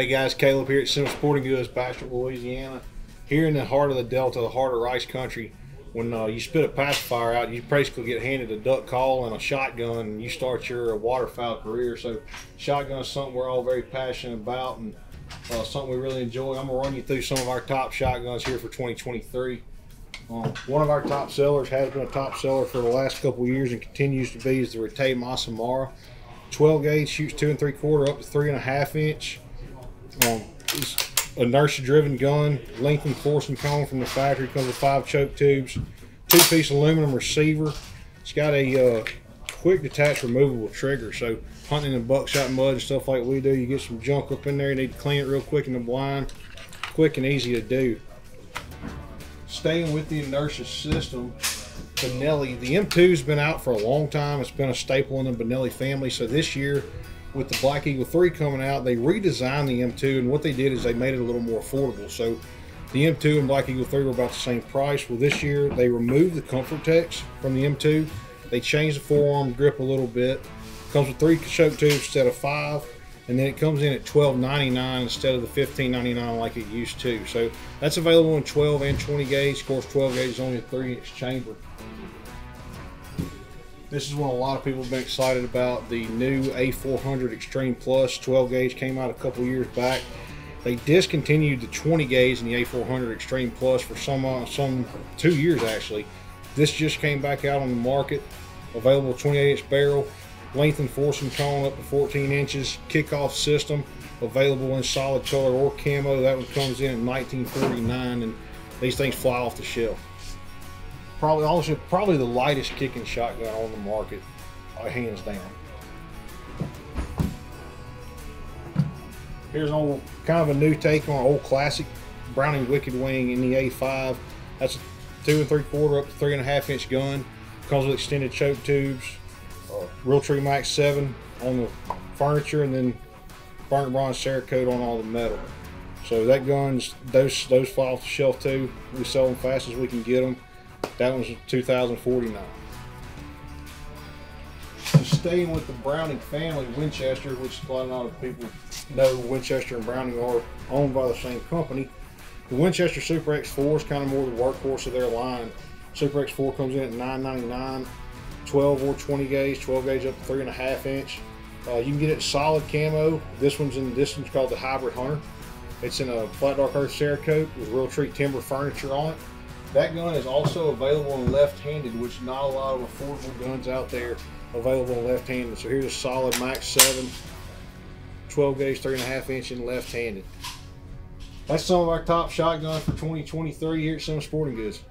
Hey guys, Caleb here at Simmons Sporting Goods, Bastrop, Louisiana. Here in the heart of the Delta, the heart of rice country, when uh, you spit a pacifier out, you basically get handed a duck call and a shotgun, and you start your uh, waterfowl career. So, shotgun is something we're all very passionate about, and uh, something we really enjoy. I'm gonna run you through some of our top shotguns here for 2023. Um, one of our top sellers has been a top seller for the last couple years and continues to be is the Retay Masai Mara. 12 gauge shoots two and three quarter up to three and a half inch. Um, it's a inertia driven gun, lengthened forcing cone from the factory. Comes with five choke tubes, two piece aluminum receiver. It's got a uh, quick detach removable trigger. So hunting in buckshot mud and stuff like we do, you get some junk up in there. You need to clean it real quick in the blind. Quick and easy to do. Staying with the inertia system, Benelli. The M2's been out for a long time. It's been a staple in the Benelli family. So this year, with the Black Eagle 3 coming out, they redesigned the M2, and what they did is they made it a little more affordable. So the M2 and Black Eagle 3 were about the same price. Well, this year they removed the ComforTech from the M2. They changed the forearm grip a little bit. Comes with three choke tubes instead of five, and then it comes in at $12.99 instead of the $15.99 like it used to. So that's available in 12 and 20 gauge. Of course, 12 gauge is only a three inch chamber. This is one a lot of people have been excited about. The new A400 Extreme Plus 12 gauge came out a couple years back. They discontinued the 20 gauge in the A400 Extreme Plus for some uh, some two years actually. This just came back out on the market. Available 28 inch barrel, lengthened forcing cone up to 14 inches. Kickoff system available in solid color or camo. That one comes in at 1949, and these things fly off the shelf probably also probably the lightest kicking shotgun on the market, uh, hands down. Here's old kind of a new take on an old classic Browning Wicked Wing in the A5. That's a two and three quarter up to three and a half inch gun. Comes with extended choke tubes, uh, Realtree Max 7 on the furniture, and then burnt bronze Cerakote on all the metal. So that gun's those those fly off the shelf too. We sell them fast as we can get them. That one's 2049. So staying with the Browning family, Winchester, which a lot of people know Winchester and Browning are owned by the same company. The Winchester Super X4 is kind of more the workhorse of their line. Super X4 comes in at 9.99, 12 or 20 gauge, 12 gauge up to 3.5 inch. Uh, you can get it solid camo. This one's in this one's called the Hybrid Hunter. It's in a flat dark earth Cerakote with Realtree timber furniture on it. That gun is also available in left-handed, which not a lot of affordable guns out there available in left-handed. So here's a solid Max 7, 12 gauge, 3.5 inch in left-handed. That's some of our top shotguns for 2023 here at Simmons Sporting Goods.